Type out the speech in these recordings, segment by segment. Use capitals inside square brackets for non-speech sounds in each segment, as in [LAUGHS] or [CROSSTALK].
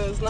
просто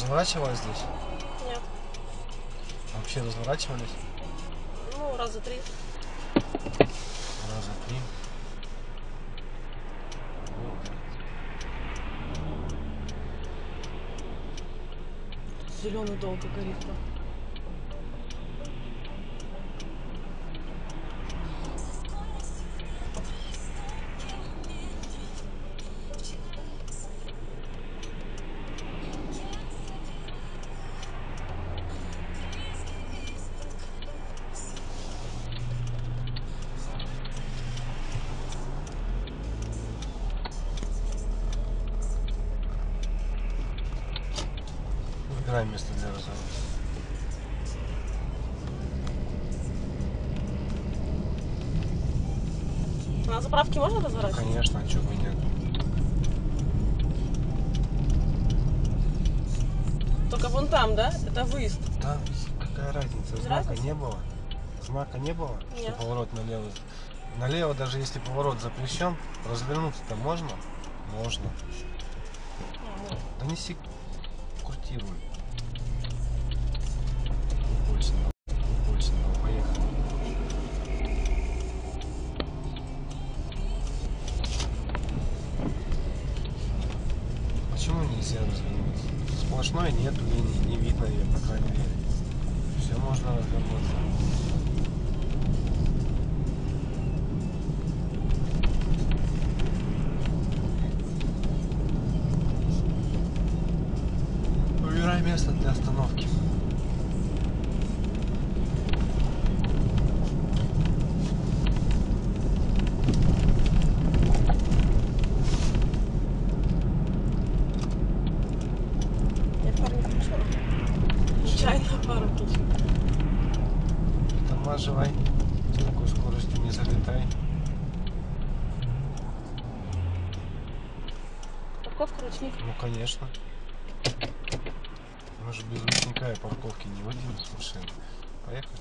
Разворачивалась здесь? Нет. Вообще разворачивались? Ну, раза три. Раза три. Зеленый долго горит. там. Выбирай место для разворота. На заправке можно разворачивать? Конечно, а чего бы нет. Только вон там, да? Это выезд. Да, какая разница? Без Знака разницы? не было. Знака не было, что Нет. поворот налево. Налево, даже если поворот запрещен, развернуться-то можно? Можно. Да неси крути руль. Место для остановки. Я пару не включила. Нечаянно пару включила. Тормаживай. С такой скоростью не залетай. Парковка ручник. Ну, конечно. Мы же без ручника и парковки не водим с машины. Поехали.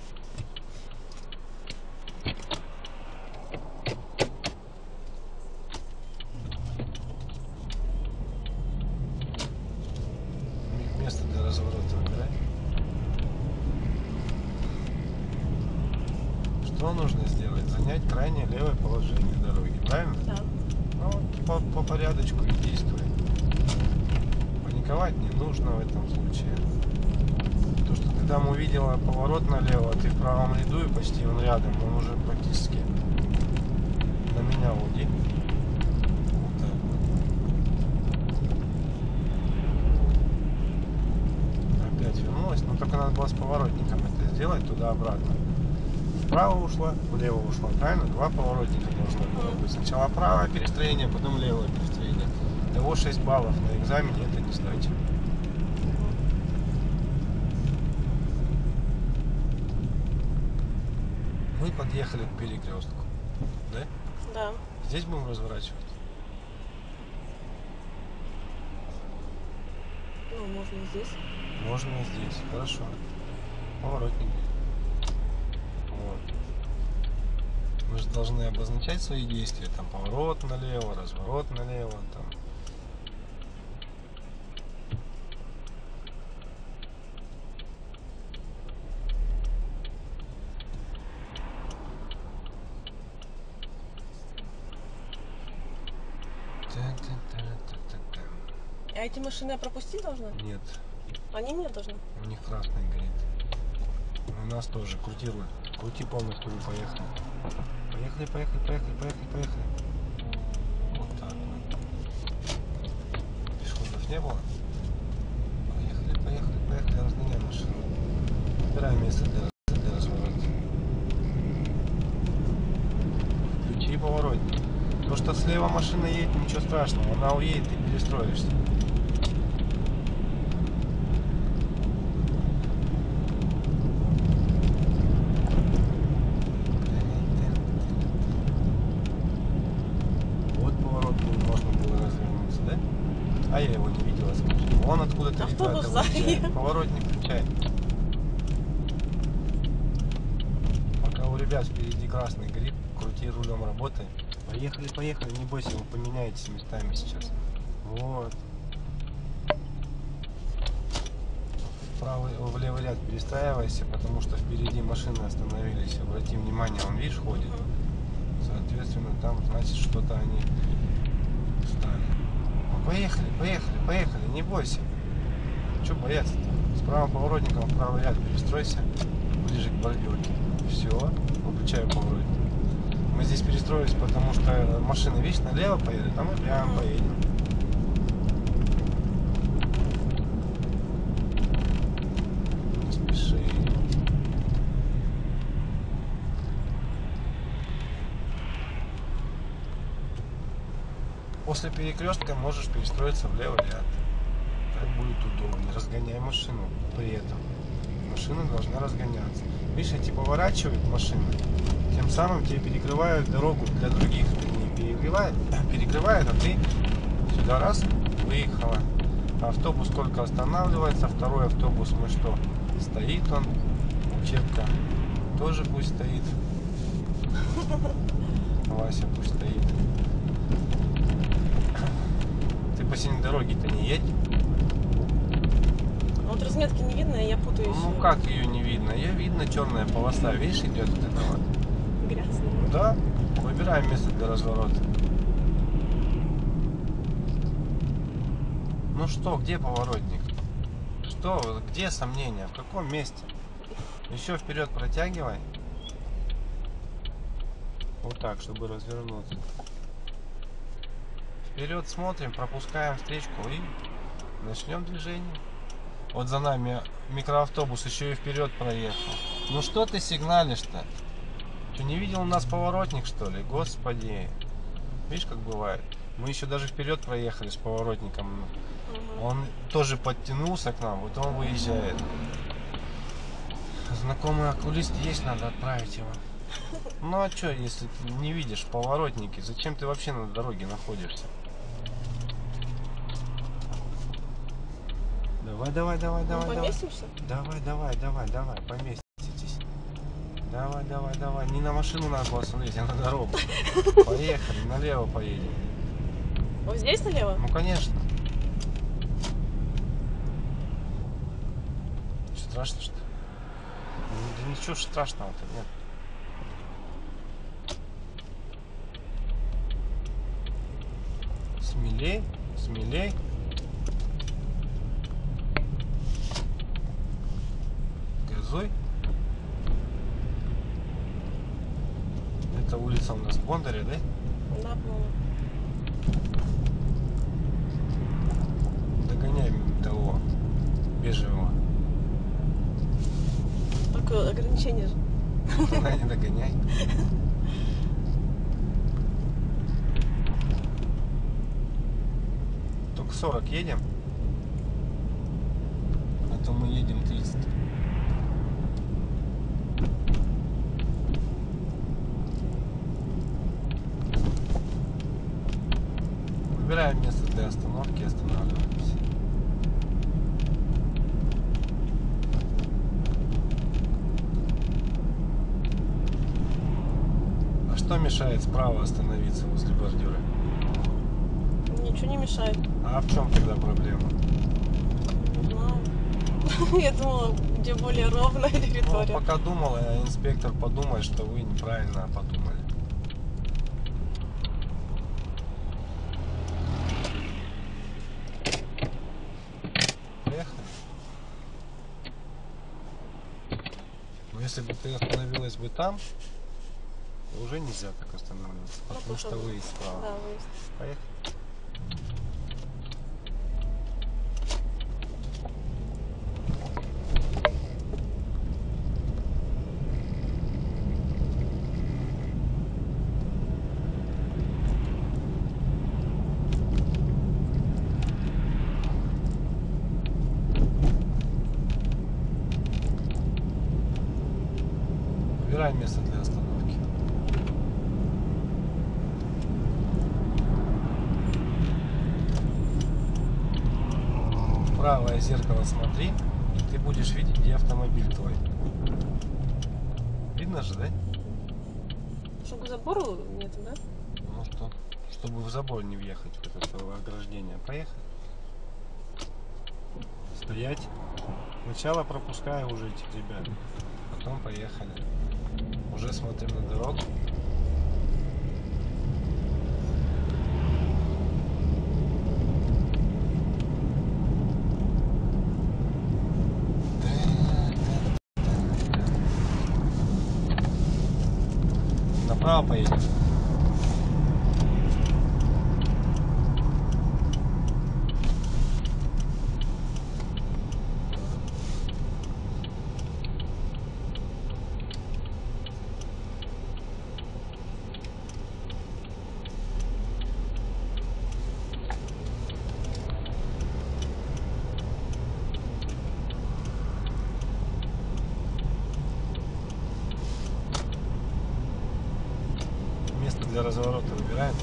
М- Место для разворота выбирай. Что нужно сделать? Занять крайнее левое положение дороги, правильно? Да. Ну, по, по порядочку и действуй. Паниковать не нужно в этом случае. То, что ты там увидела поворот налево, а ты в правом ряду и почти он рядом, он уже практически на меня уйди. Вот. Опять вернулась, но только надо было с поворотником это сделать туда-обратно. Вправо ушла, влево ушла, правильно? Два поворотника должно было быть. Сначала правое перестроение, потом левое перестроение. Того 6 баллов на экзамене это не сдать. Мы подъехали к перекрестку. Да? Да. Здесь будем разворачивать. Ну, можно и здесь. Можно и здесь. Хорошо. Поворотник. должны обозначать свои действия, там поворот налево, разворот налево, там. А эти машины я пропустить должна? Нет. Они мне должны? У них красный горит. У нас тоже крути руль. Крути полностью и поехали. Поехали, поехали, поехали, поехали, поехали. Вот так вот. Пешеходов не было? Поехали, поехали, поехали, разгоняем машину. Выбираем место для, для разворота. Включи поворотник. То, что слева машина едет, ничего страшного. Она уедет и перестроишься. Вот поворот был, можно было развернуться, да? А я его не видела, скажи. Вон откуда-то Автобус ребята сзади. Поворотник включай. Пока у ребят впереди красный гриб, крути рулем работай. Поехали, поехали, не бойся, вы поменяетесь местами сейчас. Вот. Правый, в левый ряд перестраивайся, потому что впереди машины остановились. Обрати внимание, он видишь ходит. Соответственно, там значит что-то они встали. Ну, поехали, поехали, поехали, не бойся. Че бояться-то? С правым поворотником правый ряд перестройся ближе к бордюрке. Все, выключаю поворотник. Мы здесь перестроились, потому что машины, видишь, налево поедут, а мы прямо поедем. После перекрестка можешь перестроиться в левый ряд. Будет удобнее. Разгоняй машину при этом. Машина должна разгоняться. Видишь, эти поворачивают машины, тем самым тебе перекрывают дорогу для других. Не перекрывает, [CLEARS THROAT] перекрывает, а ты сюда раз выехала. Автобус только останавливается, второй автобус мы что? Стоит он, учебка тоже пусть стоит. [LAUGHS] Вася пусть стоит. Ты по синей дороге-то не едь? Вот разметки не видно, и я путаюсь. Ну как ее не видно? Ее видно черная полоса, видишь, идет вот это вот. Грязно. Да, выбираем место для разворота. Ну что, где поворотник? Что, где сомнения? В каком месте? Еще вперед протягивай. Вот так, чтобы развернуться. Вперед смотрим, пропускаем встречку и начнем движение. Вот за нами микроавтобус еще и вперед проехал. Ну что ты сигналишь-то? Что, не видел у нас поворотник, что ли? Господи. Видишь, как бывает? Мы еще даже вперед проехали с поворотником. Он тоже подтянулся к нам, вот он выезжает. Знакомый окулист есть, надо отправить его. Ну а что, если ты не видишь поворотники, зачем ты вообще на дороге находишься? Давай, давай, давай, давай, давай. поместимся? Давай, давай, давай, давай, поместитесь. Давай, давай, давай. Не на машину надо было смотреть, а на дорогу. [LAUGHS] Поехали, налево поедем. Вот здесь налево? Ну, конечно. Страшно, что ли? Ну, Да ничего страшного-то нет. Смелей, смелей. Газуй. Это улица у нас Бондаря, да? Да, по-моему. Догоняй того бежевого. Только ограничение же. Она [LAUGHS] не догоняй. Только 40 едем. А то мы едем 30. Выбираем место и останавливаемся. А что мешает справа остановиться возле бордюра? Ничего не мешает. А в чем тогда проблема? Не знаю. [LAUGHS] Я думала, где более ровная Ну, территория. пока думал, а инспектор подумает, что вы неправильно подумали. Но если бы ты бы там, уже нельзя так останавливаться, Ну, потому что выезд справа. Да, выезд. Поехали. Выбирай место для остановки. В правое зеркало смотри, и ты будешь видеть, где автомобиль твой. Видно же, да? Чтобы забору нет, да? Ну что, чтобы в забор не въехать в это ограждение. Поехали. Стоять. Сначала пропускаю уже этих ребят. Потом поехали. Уже смотрим на дорогу. Направо поедем. Для разворота выбираем.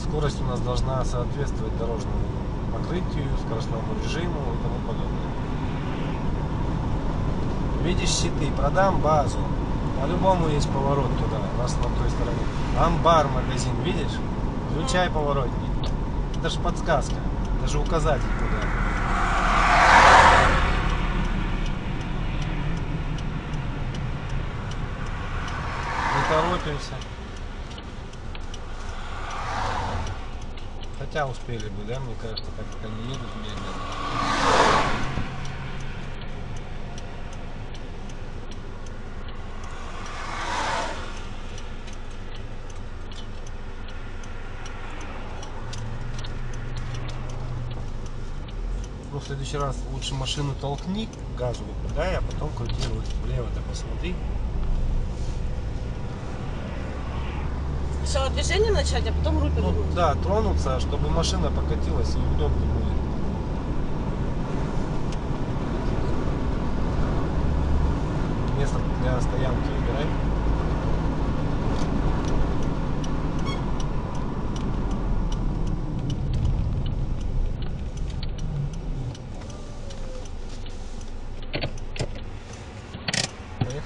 Скорость у нас должна соответствовать дорожному покрытию, скоростному режиму и тому подобное. Видишь щиты, продам базу. По-любому есть поворот туда, раз на той стороне. Амбар магазин, видишь? Включай поворотник. Это же подсказка, даже указатель куда. Не торопимся. Хотя успели бы, да, мне кажется, так как они едут медленно. Ну, в следующий раз лучше машину толкни, газу дай, а потом крути руль влево-то посмотри. Сначала движение начать, а потом руль Ну, да, тронуться, чтобы машина покатилась и удобно будет. Место для стоянки выбирай. Поехали.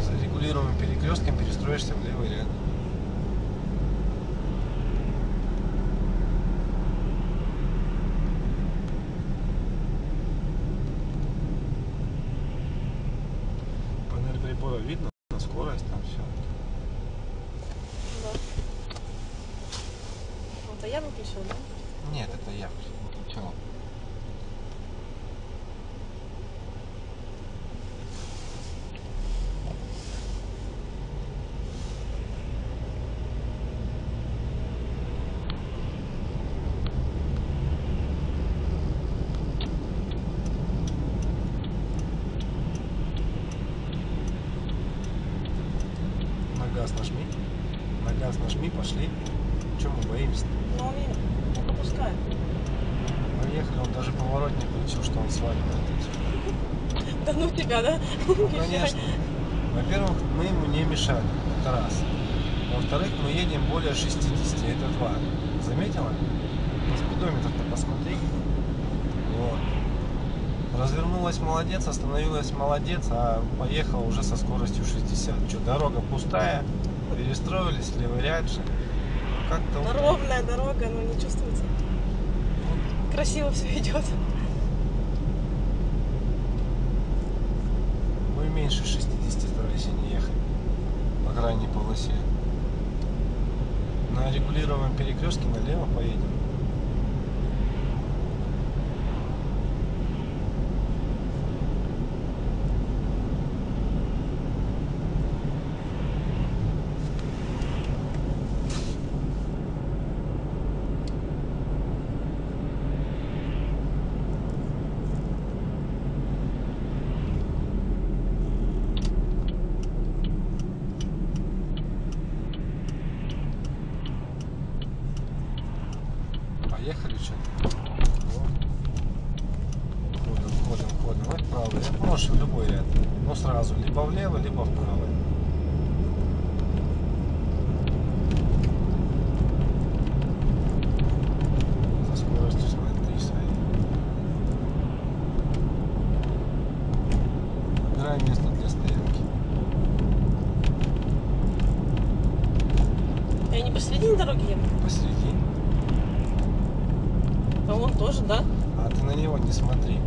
За регулируемым перекрестком перестроишься в левый ряд. Панель прибора видно, на скорость там все. Да. Вот, а я выключила, да? Нет, это я включал. На газ нажми. На газ нажми, пошли. Чем мы боимся? Но он не, не пропускает. Поехали, он даже поворотник включил, что он сваливает. Да ну конечно. Во-первых, мы ему не мешали. Это раз. Во-вторых, мы едем более 60, это два. Заметила? На спидометр-то посмотри. Вот. Развернулась молодец, остановилась молодец, а поехала уже со скоростью 60. Что, дорога пустая, перестроились, левый ряд же. Как-то Ровная дорога, но не чувствуется. Красиво все идет. Ну и меньше 60 старайся не ехать по крайней полосе. На регулируемом перекрестке налево поедем. Поехали что Ходим, ходим, ходим. Вот правый. Можешь в любой ряд. Но сразу. Либо влево, либо вправо. За скоростью смотри своей. Выбирай место для стоянки. Я не посередине дороги еду. Посередине. А он тоже, да? А ты на него не смотри.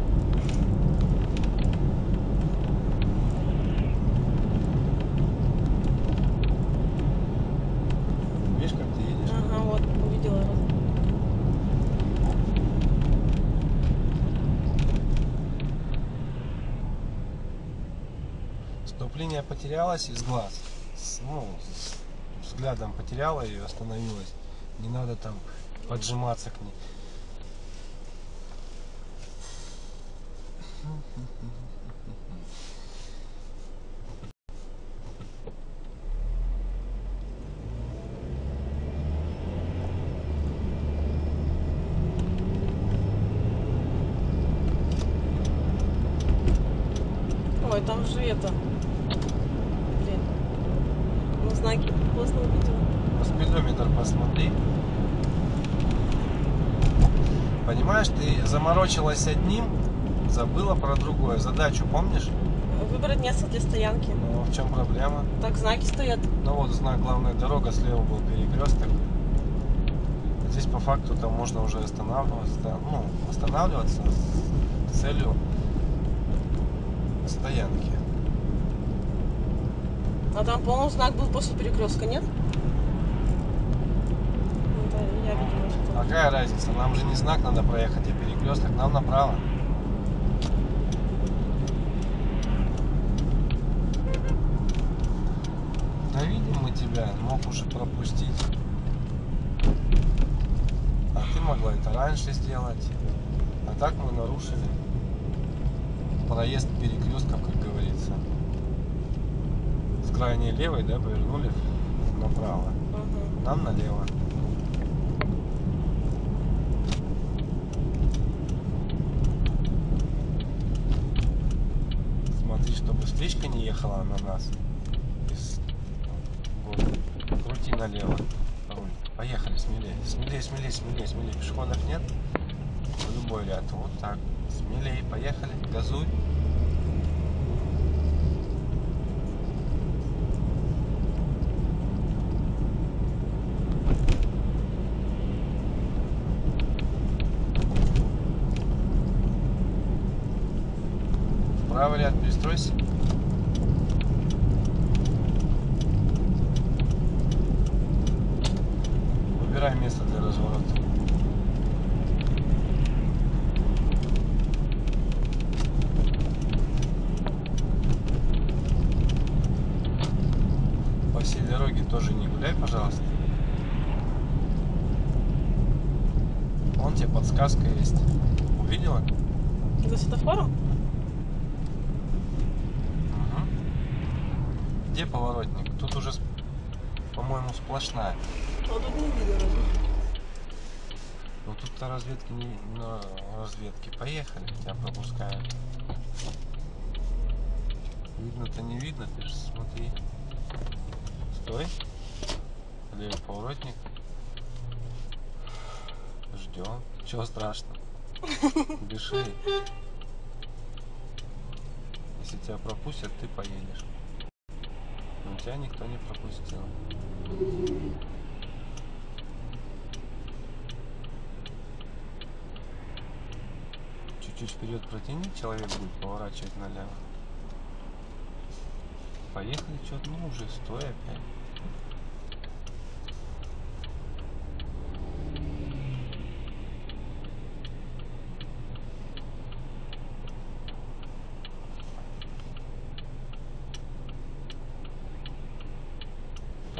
Видишь, как ты едешь? Ага, вот, увидела. раз. Стоп-линия потерялась из глаз. С- ну, с взглядом потеряла ее, остановилась. Не надо там поджиматься к ней. Ой, там же это. Блин. Ну, знаки поздно увидела. Спидометр посмотри. Понимаешь, ты заморочилась одним, забыла про другое. Задачу помнишь? Выбрать место для стоянки. Ну, в чем проблема? Так, знаки стоят. Ну вот знак главная дорога, слева был перекресток. Здесь по факту там можно уже останавливаться, ну, останавливаться с целью стоянки. А там, по-моему, знак был после перекрестка, нет? Это я видела, что... Какая разница? Нам же не знак надо проехать, а перекресток нам направо. Да видим мы тебя, мог уже пропустить. А ты могла это раньше сделать. А так мы нарушили проезд перекрестков, как говорится. Крайней левой, да, повернули направо. Ага. Нам налево. Смотри, чтобы встречка не ехала на нас. Из города. Крути налево. Руль. Поехали, смелее. Смелее, смелее, смелее, смелее. Пешеходов нет? Любой ряд. Вот так. Смелее, поехали. Газуй. В перестройся. Выбирай место для разворота. По всей дороге тоже не гуляй, пожалуйста. Вон тебе подсказка есть. Увидела? За светофором? Где поворотник? Тут уже, по-моему, сплошная. Ну тут на разведке не на разведке. Поехали, тебя пропускают. Видно-то не видно, ты же смотри. Стой. Левый поворотник. Ждем. Чего страшно? Дыши. Если тебя пропустят, ты поедешь. Но тебя никто не пропустил. Чуть-чуть вперед протяни, человек будет поворачивать налево. Поехали, что-то, ну уже стой опять.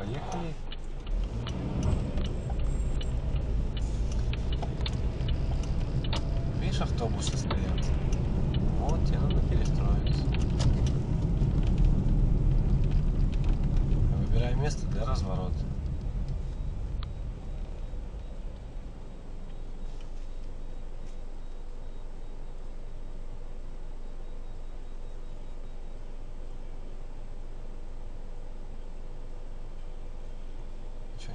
Поехали. Видишь, автобусы стоят. Вот тебе надо перестроиться. Выбирай место для разворота. Ничего не спят.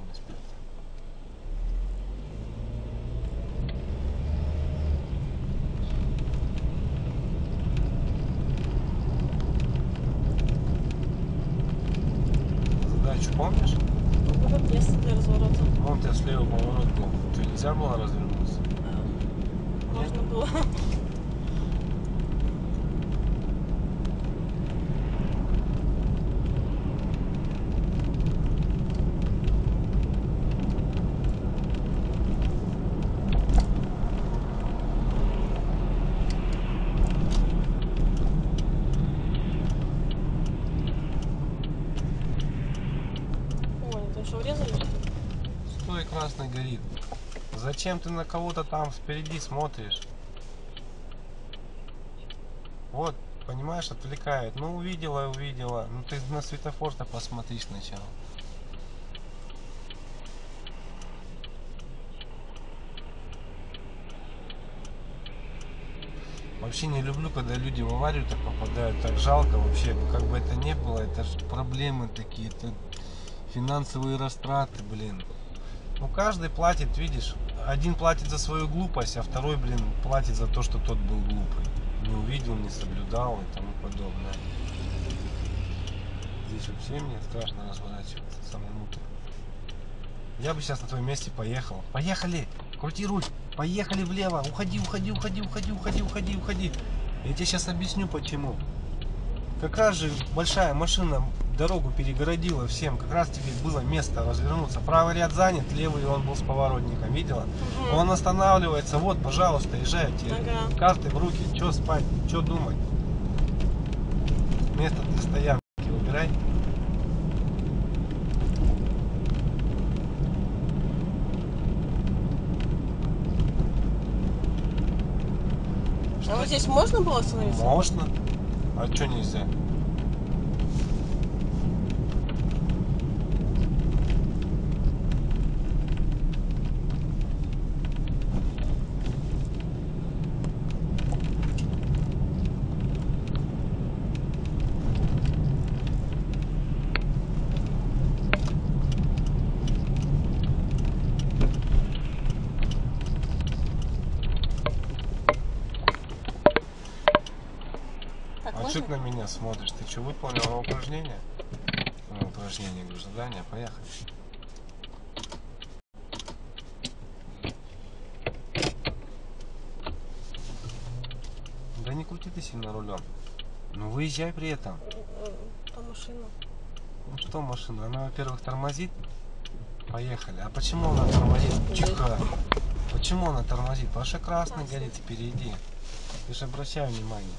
Задачу помнишь? Выбрать место для разворота. Вон у тебя слева поворот был. Что, нельзя было развернуться? Можно было. Ой, это что, урезали? Стой, красный горит. Зачем ты на кого-то там впереди смотришь? Вот, понимаешь, отвлекает. Ну, увидела, увидела. Ну, ты на светофор-то посмотри сначала. Вообще не люблю, когда люди в аварию так попадают, так жалко вообще, как бы это не было, это же проблемы такие, это финансовые растраты, блин. Ну каждый платит, видишь, один платит за свою глупость, а второй, блин, платит за то, что тот был глупый. Не увидел, не соблюдал и тому подобное. Здесь вообще мне страшно разворачиваться самому-то. Я бы сейчас на твоем месте поехал. Поехали! Крути руль! Поехали влево! Уходи, уходи, уходи, уходи, уходи, уходи, уходи! Я тебе сейчас объясню почему. Как раз же большая машина дорогу перегородила всем. Как раз тебе было место развернуться. Правый ряд занят, левый он был с поворотником. Видела? Мгм. Он останавливается. Вот, пожалуйста, езжай. Тебе Ага. карты в руки. Че спать? Че думать? Место для стоянки выбирай. А вот здесь можно было остановиться? Можно. А что нельзя? Смотришь? Ты что, выполнила упражнение? Ну, упражнение, говорю, задание, поехали. Да не крути ты сильно рулем. Ну выезжай при этом. Э, Там машина. Ну что машина? Она, во-первых, тормозит. Поехали. А почему она тормозит? Тихо. Почему она тормозит? Потому что Красный. горит впереди. Ты же обращай внимание.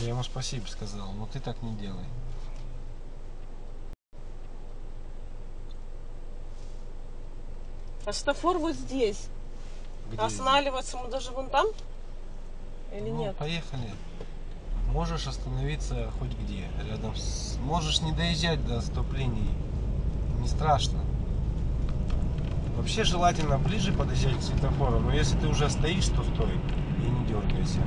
Я ему спасибо сказал, но ты так не делай. А светофор вот здесь. Где Останавливаться мы даже вон там? Или Ну, нет? Поехали. Можешь остановиться хоть где. Рядом с... Можешь не доезжать до ступлений. Не страшно. Вообще желательно ближе подъезжать к светофору, но если ты уже стоишь, то стой и не дергайся.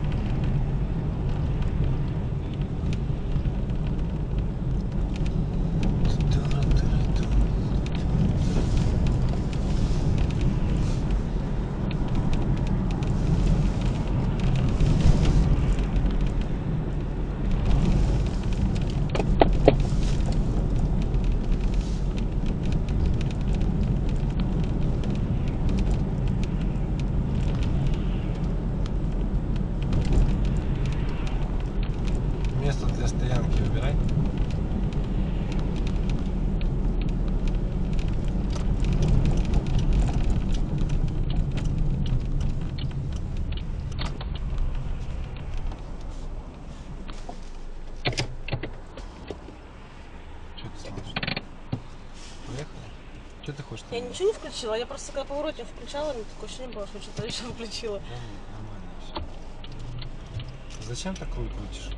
Ты Что ты хочешь? Я ничего не включила, я просто когда поворотник включала, мне такое ощущение было, что что-то еще включила. Да нормально все. Зачем так руль крутишь?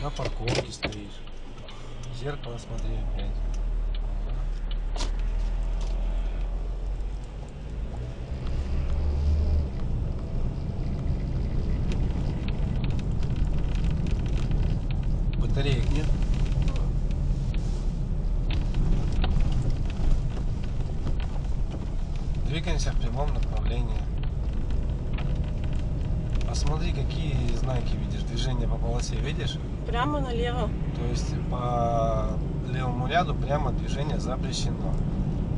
На парковке стоишь. Зеркало смотри опять. Батареек нет? Двигаемся в прямом направлении. Посмотри, какие знаки видишь. Движение по полосе видишь? Прямо налево. То есть по левому ряду прямо движение запрещено.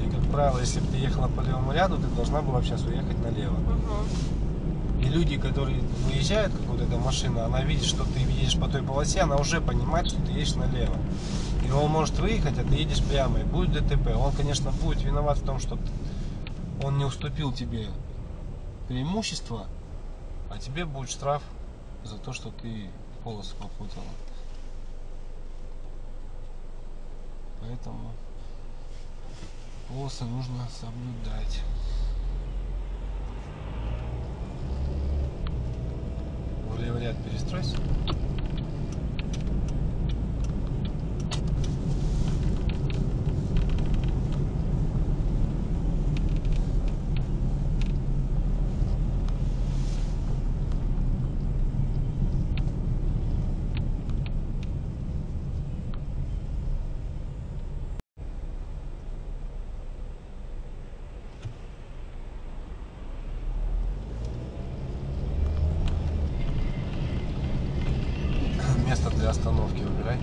И, как правило, если бы ты ехала по левому ряду, ты должна была сейчас уехать налево. Угу. И люди, которые выезжают, как вот эта машина, она видит, что ты едешь по той полосе, она уже понимает, что ты едешь налево. И он может выехать, а ты едешь прямо, и будет ДТП. Он, конечно, будет виноват в том, что он не уступил тебе преимущество, а тебе будет штраф за то, что ты полосу попутала. Поэтому полосы нужно соблюдать. В левый ряд перестройся. Место для остановки выбирай.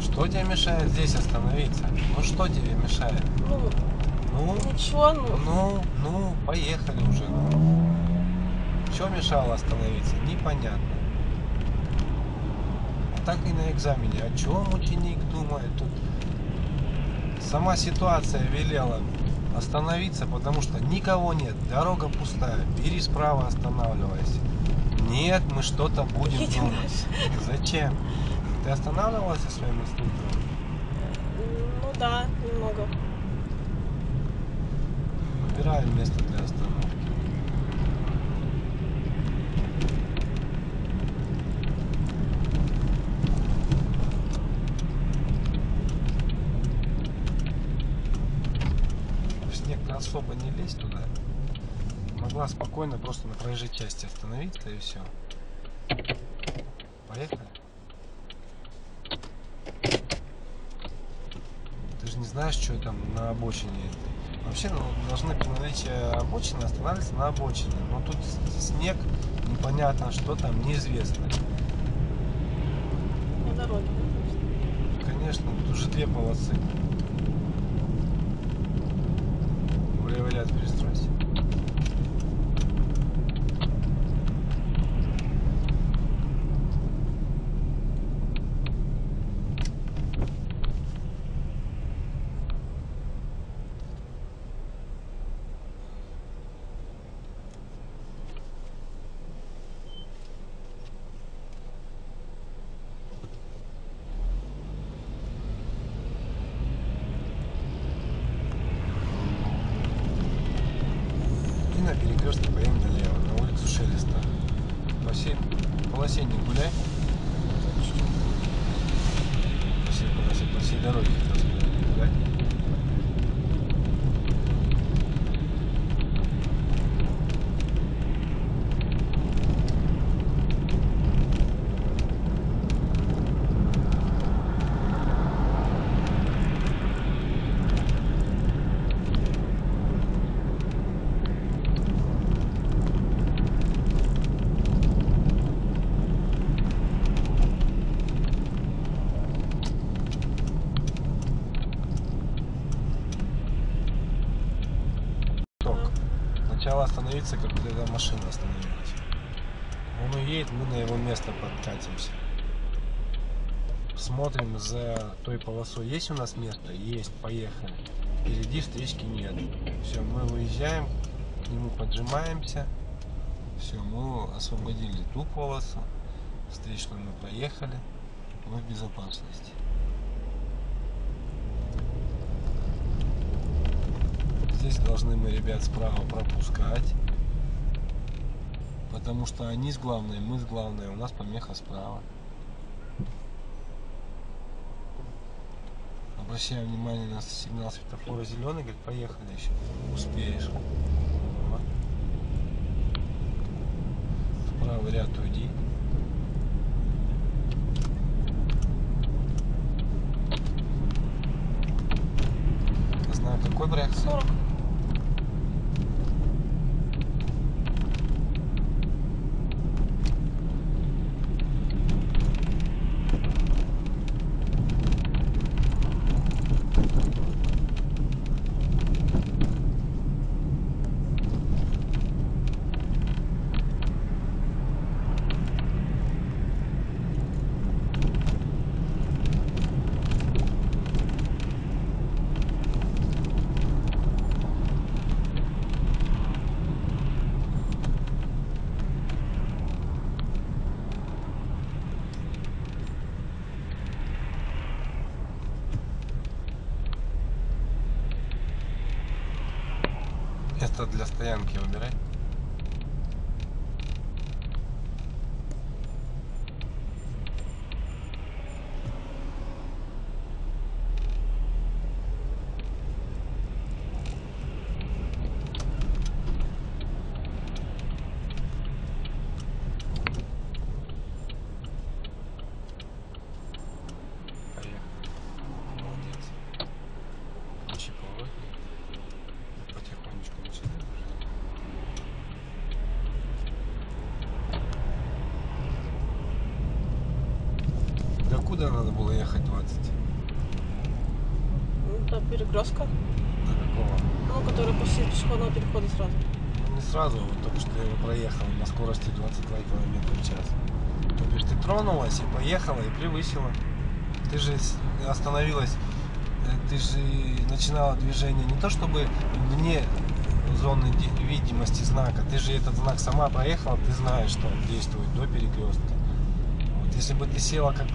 Что тебе мешает здесь остановиться? Ну что тебе мешает? Ну, Ну, ничего, ну. ну, ну, поехали уже. Ну. Что мешало остановиться? Непонятно. Так и на экзамене. О чем ученик думает тут? Сама ситуация велела остановиться, потому что никого нет, дорога пустая, бери справа, останавливайся. Нет, мы что-то будем Едем думать. [LAUGHS] Зачем? Ты останавливалась со своим инструктором? Ну да, немного. Выбираем место для остановки. В снег лезь туда. Могла спокойно просто на проезжей части остановиться и все. Поехали. Ты же не знаешь, что там на обочине. Вообще ну, должны при наличии обочины останавливаться на обочине. Но тут снег, непонятно, что там, неизвестно. На дороге. Конечно, тут уже две полосы. Ряд перестройся. И на перекрестке поедем налево, на улицу Шелеста. По всей полосе не гуляй. По всей полосе, по всей дороге хотел сказать, не гуляй. Ток. Сначала остановиться, как когда машина остановилась. Он уедет, мы на его место подкатимся. Смотрим за той полосой. Есть у нас место? Есть. Поехали. Впереди встречки нет. Все, мы выезжаем, к нему поджимаемся. Все, мы освободили ту полосу, встречную мы проехали, мы в безопасности. Здесь должны мы ребят справа пропускать, потому что они с главной, мы с главной, у нас помеха справа. Обращаем внимание на сигнал светофора зеленый, говорит, поехали еще, успеешь. Правый ряд уйди. Знак какой бряк? 40. Место для стоянки выбирай. Поехали. Молодец. Включи поворотник. Потихонечку начинай движение. До куда надо было ехать 20? Ну, Там перекрестка. До какого? Ну, который после пешеходного перехода сразу. Ну, не сразу, вот только что я его проехал на скорости 22 км в час. То бишь ты тронулась и поехала, и превысила. Ты же остановилась, э, ты же начинала движение не то чтобы вне зоны ди- видимости знака, ты же этот знак сама проехала, ты знаешь, что он действует до перекрестка. Вот, если бы ты села, как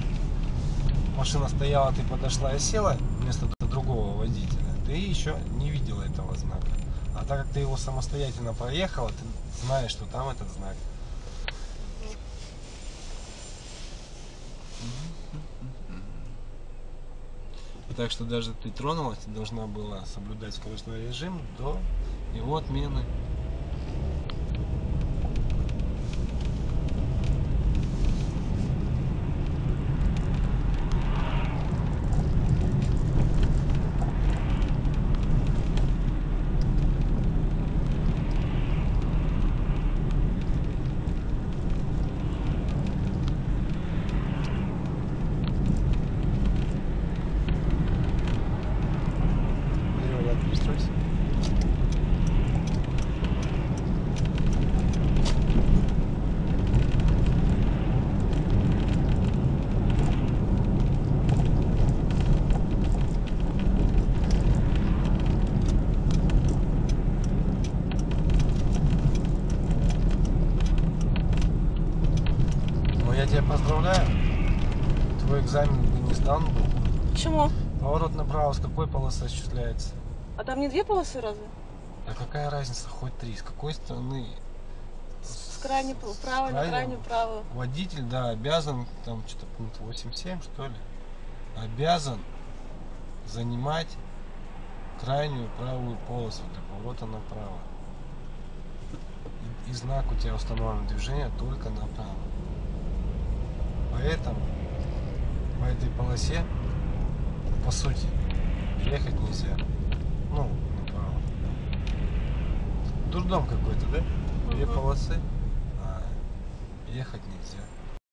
машина стояла, ты подошла и села вместо другого водителя, ты еще не видела этого знака. А так как ты его самостоятельно проехала, ты знаешь, что там этот знак. Так что даже ты тронулась, должна была соблюдать скоростной режим до его отмены. Левый ряд пристройся. Ну, я тебя поздравляю. Твой экзамен бы не сдан был. Почему? Поворот направо с полосы осуществляется? А там не две полосы разве? А какая разница, хоть три? С какой стороны С крайней п- правой на крайнюю правую. водитель, да, обязан, там что-то пункт 8.7, что ли, обязан занимать крайнюю правую полосу для поворота направо. И, и знак у тебя установлено движение только направо. Поэтому по этой полосе, по сути, ехать нельзя. Ну, направо. Дурдом какой-то, да? Две Мгм. полосы, а ехать.